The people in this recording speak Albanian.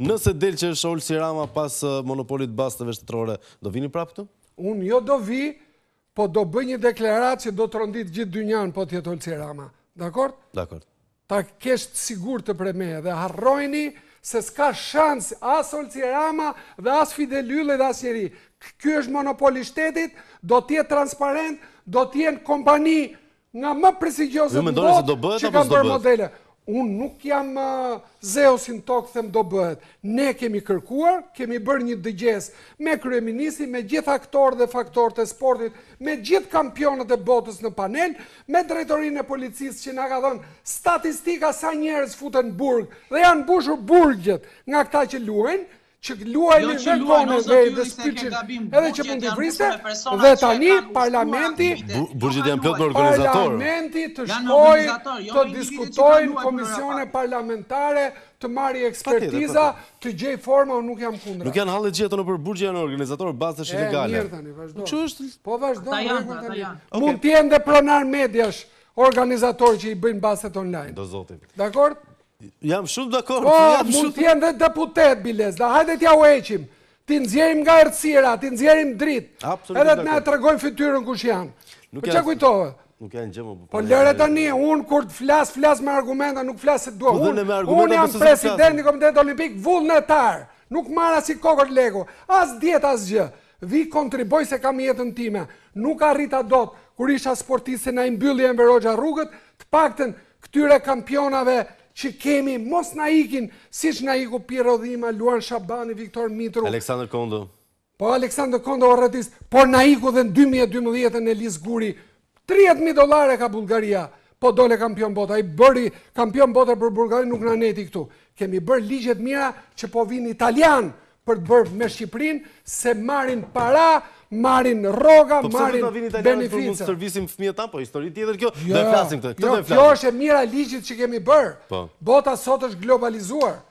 Nëse del që është Olsi Rama pas monopolit basteve shtetërore, do vini prapë këtu? Unë jo do vi, po do bëj një deklaratë që do të trondit gjithë dynjanë po të jetë Olsi Rama. Dakord? Dakord. Ta kesh të sigurt të prerë dhe harrojeni se s'ka shans as Olsi Rama dhe as Fidel Ylli dhe as njeri. Ky është monopol i shtetit, do të jetë transparent, do të jenë kompani Nga më prestigjiozet në botë që kanë bërë modele. Unë nuk jam Zeusi në tokë them do bëhet. Ne kemi kërkuar, kemi bërë një dëgjesë me kryeministrin, me gjithë aktorët dhe faktorët e sportit, me gjithë kampionët e botës në panel, me drejtorinë e policisë që na ka dhënë statistika sa njerëz futen në burg dhe janë mbushur burgjet nga këta që luajnë, që luajnë me gone me dhe spiçin edhe që mund të vriste dhe tani parlamenti burgjet janë plot me organizatorë parlamenti të shkojë të diskutojnë komisione parlamentare të marri ekspertiza të gjej forma unë nuk jam kundra nuk janë hallet gjithë nëpër burgje janë organizatorë bastesh ilegale që është po vazhdo mund të jenë dhe pronarë mediash organizatorë që i bëjnë bastet online do zotin dakord Jam shumë dakord. Po, jam mund të jenë dhe deputetë biles, pra hajde t'jua heqim. T'i nxjerrim nga errësira, t'i nxjerrim në dritë. Absolutisht. Edhe të na tregojnë fytyrën kush janë. Nuk po çka kujtove? Nuk janë gjë më po. Po lëre tani, un kur të flas, flas me argumenta, nuk flas se dua. Po, un jam president i Komitetit Olimpik vullnetar. Nuk marr asnjë kokërr leku, as dietë, asgjë. Vi kontriboj se kam jetën time. Nuk arrita dot kur isha sportist se na i mbylli Enver Hoxha rrugët, të paktën Këtyre kampionëve që kemi mos na ikin siç na iku Pirro Dhima, Luan Shabani, Viktor Mitru. Aleksandër Kondo. Po Aleksandër Kondo o rëtis, por na iku dhe në 2012 ën Elis Guri. 30.000 dollarë e ka Bullgaria, po dole kampion bote. U bë kampion bote për Bullgari nuk na ndenji këtu. Kemi bërë ligje të mira që po vijnë italianë, për të bërë me Shqipërinë, se marrin para, marrin rroga, po marrin benefice. Po përse të vijnë italianët kur mund të stërvisim fëmijët tanë, po histori tjetër kjo, jo, dhe flasim këtë, këtë jo, dhe flasim. Kjo është e mira e ligjit që kemi bërë, po. bota sot është globalizuar.